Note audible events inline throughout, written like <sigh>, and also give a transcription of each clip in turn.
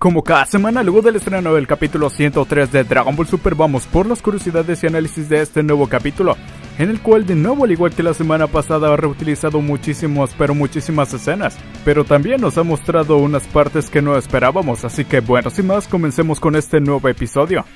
Como cada semana, luego del estreno del capítulo 103 de Dragon Ball Super, vamos por las curiosidades y análisis de este nuevo capítulo, en el cual de nuevo, al igual que la semana pasada, ha reutilizado muchísimas, pero muchísimas escenas, pero también nos ha mostrado unas partes que no esperábamos, así que bueno, sin más, comencemos con este nuevo episodio.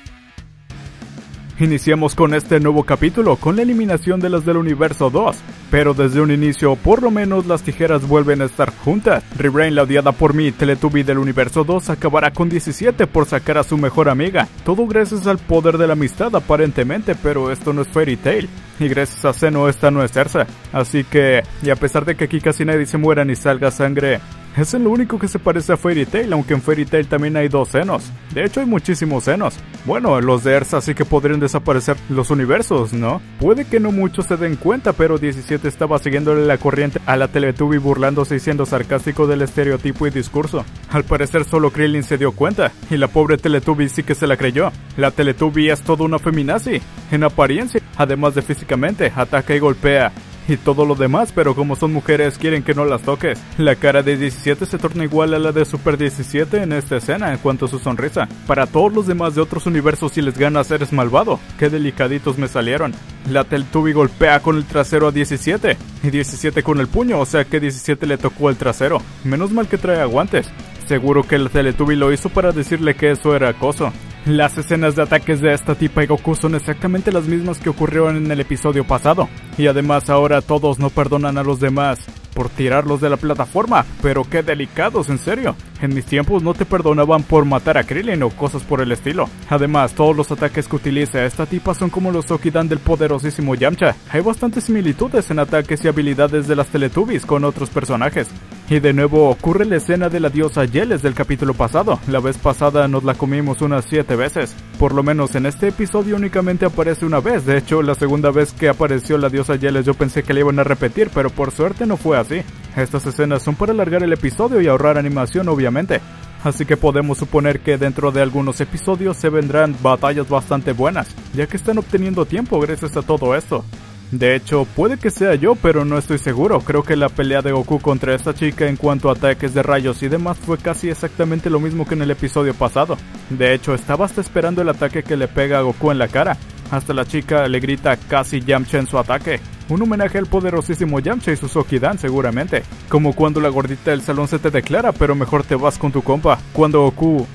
Iniciamos con este nuevo capítulo con la eliminación de las del universo 2, pero desde un inicio por lo menos las tijeras vuelven a estar juntas. Rebrain, la odiada por mí, Teletubby del universo 2 acabará con 17 por sacar a su mejor amiga. Todo gracias al poder de la amistad aparentemente, pero esto no es Fairy Tail. Y gracias a Zeno esta no es Ersa. Así que, y a pesar de que aquí casi nadie se muera ni salga sangre, es el único que se parece a Fairy Tail, aunque en Fairy Tail también hay dos senos. De hecho, hay muchísimos senos. Bueno, los de Ersa sí que podrían desaparecer los universos, ¿no? Puede que no muchos se den cuenta, pero 17 estaba siguiéndole la corriente a la Teletubby burlándose y siendo sarcástico del estereotipo y discurso. Al parecer solo Krillin se dio cuenta, y la pobre Teletubby sí que se la creyó. La Teletubby es toda una feminazi, en apariencia, además de físicamente, ataca y golpea <laughs> y todo lo demás, pero como son mujeres quieren que no las toques. La cara de 17 se torna igual a la de Super 17 en esta escena en cuanto a su sonrisa. Para todos los demás de otros universos si les gana eres malvado, qué delicaditos me salieron. La Teletubby golpea con el trasero a 17 y 17 con el puño, o sea que 17 le tocó el trasero. Menos mal que trae guantes. Seguro que el Teletubby lo hizo para decirle que eso era acoso. Las escenas de ataques de esta tipa y Goku son exactamente las mismas que ocurrieron en el episodio pasado, y además ahora todos no perdonan a los demás por tirarlos de la plataforma, pero qué delicados, en serio. En mis tiempos no te perdonaban por matar a Krillin o cosas por el estilo. Además, todos los ataques que utiliza esta tipa son como los Okidan del poderosísimo Yamcha. Hay bastantes similitudes en ataques y habilidades de las Teletubbies con otros personajes. Y de nuevo ocurre la escena de la diosa Yeles del capítulo pasado. La vez pasada nos la comimos unas 7 veces. Por lo menos en este episodio únicamente aparece una vez. De hecho, la segunda vez que apareció la diosa Yeles yo pensé que la iban a repetir, pero por suerte no fue así. Estas escenas son para alargar el episodio y ahorrar animación obviamente. Así que podemos suponer que dentro de algunos episodios se vendrán batallas bastante buenas, ya que están obteniendo tiempo gracias a todo esto. De hecho, puede que sea yo, pero no estoy seguro. Creo que la pelea de Goku contra esta chica en cuanto a ataques de rayos y demás fue casi exactamente lo mismo que en el episodio pasado. De hecho, estaba hasta esperando el ataque que le pega a Goku en la cara. Hasta la chica le grita casi Yamcha en su ataque. Un homenaje al poderosísimo Yamcha y su Sokidan seguramente. Como cuando la gordita del salón se te declara, pero mejor te vas con tu compa. Cuando Goku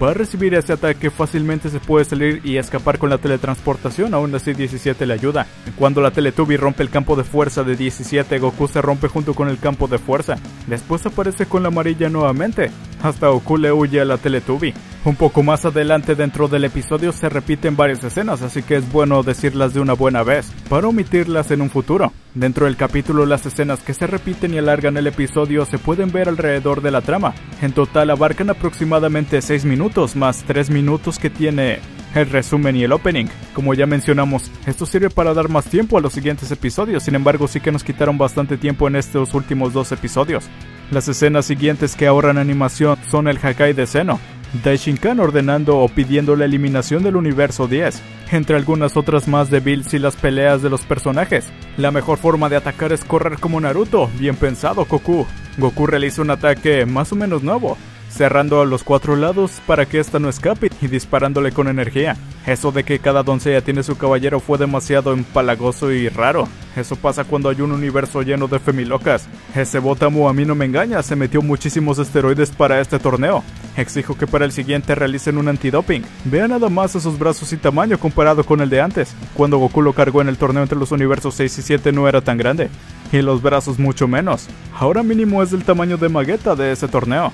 va a recibir ese ataque fácilmente se puede salir y escapar con la teletransportación, aún así 17 le ayuda. Cuando la Teletubby rompe el campo de fuerza de 17, Goku se rompe junto con el campo de fuerza. Después aparece con la amarilla nuevamente, hasta Goku le huye a la Teletubby. Un poco más adelante dentro del episodio se repiten varias escenas, así que es bueno decirlas de una buena vez, para omitirlas en un futuro. Dentro del capítulo las escenas que se repiten y alargan el episodio se pueden ver alrededor de la trama. En total abarcan aproximadamente 6 minutos más 3 minutos que tiene el resumen y el opening. Como ya mencionamos, esto sirve para dar más tiempo a los siguientes episodios, sin embargo sí que nos quitaron bastante tiempo en estos últimos dos episodios. Las escenas siguientes que ahorran animación son el Hakai de Seno, Daishinkan ordenando o pidiendo la eliminación del universo 10, entre algunas otras más de y las peleas de los personajes. La mejor forma de atacar es correr como Naruto, bien pensado Goku. Goku realiza un ataque más o menos nuevo, cerrando a los cuatro lados para que ésta no escape y disparándole con energía. Eso de que cada doncella tiene su caballero fue demasiado empalagoso y raro. Eso pasa cuando hay un universo lleno de femilocas. Ese Botamu a mí no me engaña, se metió muchísimos esteroides para este torneo. Exijo que para el siguiente realicen un antidoping. Vean nada más esos brazos y tamaño comparado con el de antes. Cuando Goku lo cargó en el torneo entre los universos 6 y 7 no era tan grande. Y los brazos mucho menos. Ahora mínimo es del tamaño de Magueta de ese torneo.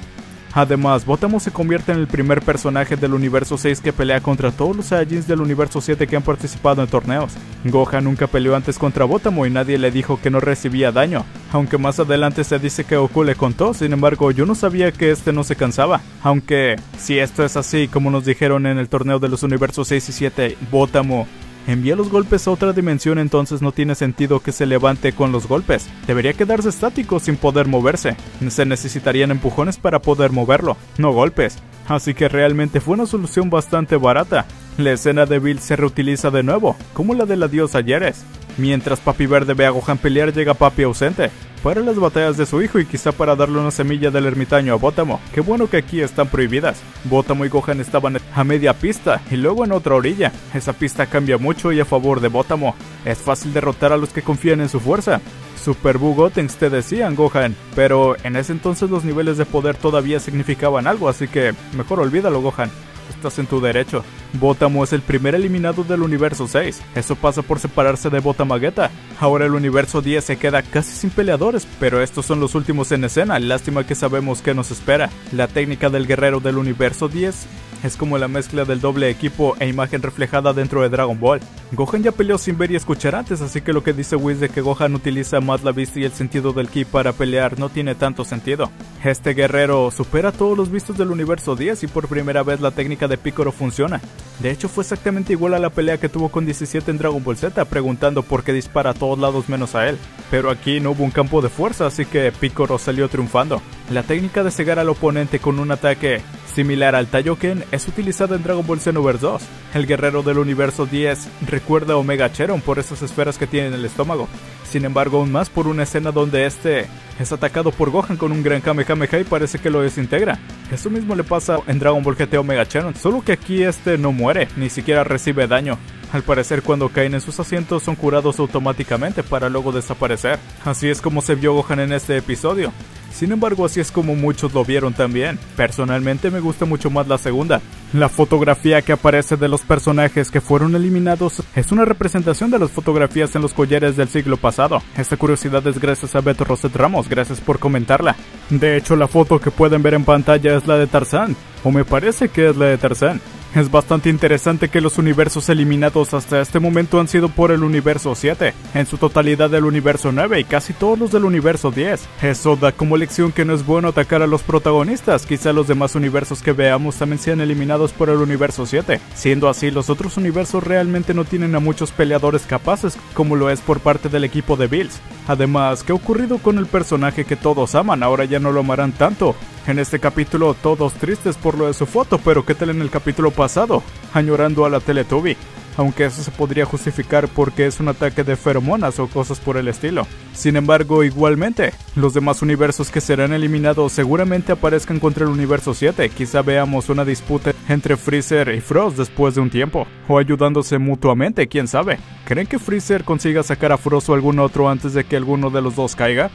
Además, Botamo se convierte en el primer personaje del universo 6 que pelea contra todos los Saiyajins del universo 7 que han participado en torneos. Gohan nunca peleó antes contra Botamo y nadie le dijo que no recibía daño, aunque más adelante se dice que Goku le contó, sin embargo yo no sabía que este no se cansaba. Aunque, si esto es así como nos dijeron en el torneo de los universos 6 y 7, Botamo envía los golpes a otra dimensión entonces no tiene sentido que se levante con los golpes. Debería quedarse estático sin poder moverse. Se necesitarían empujones para poder moverlo, no golpes. Así que realmente fue una solución bastante barata. La escena de Bill se reutiliza de nuevo, como la de la diosa Yeres. Mientras Papi Verde ve a Gohan pelear llega Papi ausente. Para las batallas de su hijo y quizá para darle una semilla del ermitaño a Bótamo. Qué bueno que aquí están prohibidas. Bótamo y Gohan estaban a media pista y luego en otra orilla. Esa pista cambia mucho y a favor de Bótamo. Es fácil derrotar a los que confían en su fuerza. Super Bugotenks te decían Gohan, pero en ese entonces los niveles de poder todavía significaban algo, así que mejor olvídalo Gohan. Estás en tu derecho. Botamo es el primer eliminado del universo 6. Eso pasa por separarse de Botamageta. Ahora el universo 10 se queda casi sin peleadores, pero estos son los últimos en escena. Lástima que sabemos qué nos espera. La técnica del guerrero del universo 10 es como la mezcla del doble equipo e imagen reflejada dentro de Dragon Ball. Gohan ya peleó sin ver y escuchar antes, así que lo que dice Whis de que Gohan utiliza más la vista y el sentido del ki para pelear no tiene tanto sentido. Este guerrero supera todos los vistos del universo 10 y por primera vez la técnica de Piccolo funciona. De hecho fue exactamente igual a la pelea que tuvo con 17 en Dragon Ball Z, preguntando por qué dispara a todos lados menos a él. Pero aquí no hubo un campo de fuerza, así que Piccolo salió triunfando. La técnica de cegar al oponente con un ataque similar al Taioken es utilizada en Dragon Ball Xenoverse 2. El guerrero del universo 10 recuerda a Omega Cheron por esas esferas que tiene en el estómago. Sin embargo, aún más por una escena donde este es atacado por Gohan con un gran Kamehameha y parece que lo desintegra. Eso mismo le pasa en Dragon Ball GT Omega Cheron, solo que aquí este no muere, ni siquiera recibe daño. Al parecer cuando caen en sus asientos son curados automáticamente para luego desaparecer. Así es como se vio Gohan en este episodio. Sin embargo, así es como muchos lo vieron también. Personalmente me gusta mucho más la segunda. La fotografía que aparece de los personajes que fueron eliminados es una representación de las fotografías en los collares del siglo pasado. Esta curiosidad es gracias a Beto Roset Ramos, gracias por comentarla. De hecho, la foto que pueden ver en pantalla es la de Tarzán, o me parece que es la de Tarzán. Es bastante interesante que los universos eliminados hasta este momento han sido por el universo 7, en su totalidad del universo 9 y casi todos los del universo 10. Eso da como lección que no es bueno atacar a los protagonistas, quizá los demás universos que veamos también sean eliminados por el universo 7. Siendo así, los otros universos realmente no tienen a muchos peleadores capaces como lo es por parte del equipo de Bills. Además, ¿qué ha ocurrido con el personaje que todos aman? Ahora ya no lo amarán tanto. En este capítulo todos tristes por lo de su foto, pero ¿qué tal en el capítulo pasado? Añorando a la Teletubby. Aunque eso se podría justificar porque es un ataque de feromonas o cosas por el estilo. Sin embargo, igualmente, los demás universos que serán eliminados seguramente aparezcan contra el universo 7. Quizá veamos una disputa entre Freezer y Frost después de un tiempo, o ayudándose mutuamente, quién sabe. ¿Creen que Freezer consiga sacar a Frost o algún otro antes de que alguno de los dos caiga?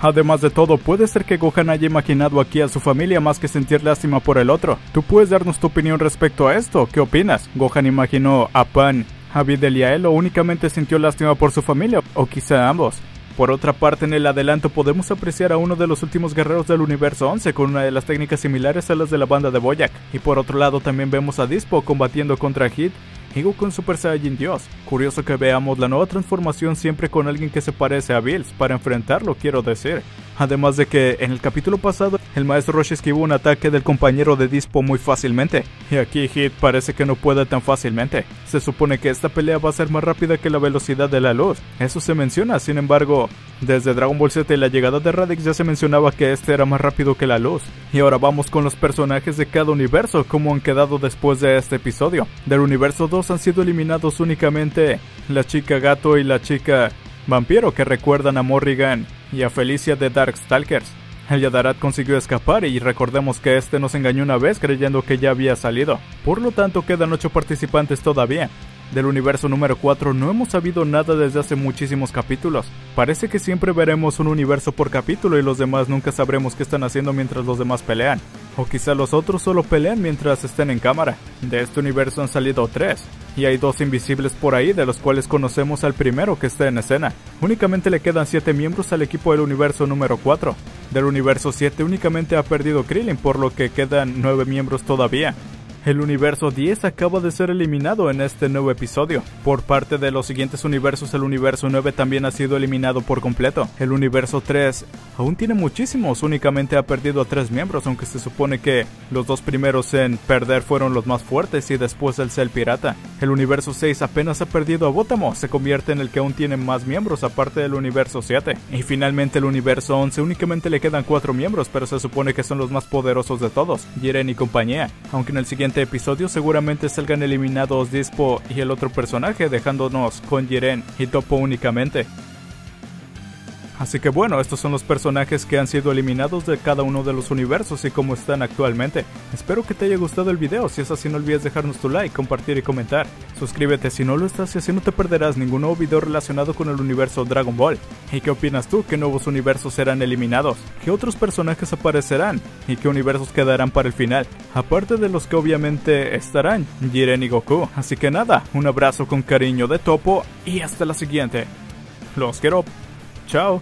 Además de todo, puede ser que Gohan haya imaginado aquí a su familia más que sentir lástima por el otro. ¿Tú puedes darnos tu opinión respecto a esto? ¿Qué opinas? ¿Gohan imaginó a Pan, a Videl y o únicamente sintió lástima por su familia? ¿O quizá ambos? Por otra parte, en el adelanto podemos apreciar a uno de los últimos guerreros del universo 11 con una de las técnicas similares a las de la banda de Boyac. Y por otro lado también vemos a Dispo combatiendo contra Hit Con Super Saiyan Dios. Curioso que veamos la nueva transformación siempre con alguien que se parece a Bills, para enfrentarlo quiero decir. Además de que en el capítulo pasado el maestro Roshi esquivó un ataque del compañero de Dispo muy fácilmente, y aquí Hit parece que no puede tan fácilmente. Se supone que esta pelea va a ser más rápida que la velocidad de la luz, eso se menciona, sin embargo, desde Dragon Ball Z y la llegada de Radix ya se mencionaba que este era más rápido que la luz. Y ahora vamos con los personajes de cada universo, como han quedado después de este episodio. Del universo 2 han sido eliminados únicamente la chica gato y la chica vampiro que recuerdan a Morrigan y a Felicia de Darkstalkers. El Yadarat consiguió escapar y recordemos que este nos engañó una vez creyendo que ya había salido. Por lo tanto quedan 8 participantes todavía. Del universo número 4 no hemos sabido nada desde hace muchísimos capítulos. Parece que siempre veremos un universo por capítulo y los demás nunca sabremos qué están haciendo mientras los demás pelean. O quizá los otros solo pelean mientras estén en cámara. De este universo han salido 3. Y hay dos invisibles por ahí de los cuales conocemos al primero que está en escena. Únicamente le quedan 7 miembros al equipo del universo número 4. Del universo 7 únicamente ha perdido Krillin por lo que quedan 9 miembros todavía. El universo 10 acaba de ser eliminado en este nuevo episodio. Por parte de los siguientes universos, el universo 9 también ha sido eliminado por completo. El universo 3 aún tiene muchísimos, únicamente ha perdido a 3 miembros, aunque se supone que los dos primeros en perder fueron los más fuertes y después el Cell Pirata. El universo 6 apenas ha perdido a Botamo, se convierte en el que aún tiene más miembros aparte del universo 7. Y finalmente el universo 11 únicamente le quedan 4 miembros, pero se supone que son los más poderosos de todos, Jiren y compañía, aunque en el siguiente episodio seguramente salgan eliminados Dispo y el otro personaje, dejándonos con Jiren y Topo únicamente. Así que bueno, estos son los personajes que han sido eliminados de cada uno de los universos y cómo están actualmente. Espero que te haya gustado el video, si es así no olvides dejarnos tu like, compartir y comentar. Suscríbete si no lo estás y así no te perderás ningún nuevo video relacionado con el universo Dragon Ball. ¿Y qué opinas tú? ¿Qué nuevos universos serán eliminados? ¿Qué otros personajes aparecerán? ¿Y qué universos quedarán para el final? Aparte de los que obviamente estarán, Jiren y Goku. Así que nada, un abrazo con cariño de Topo y hasta la siguiente. Los quiero. Tchau!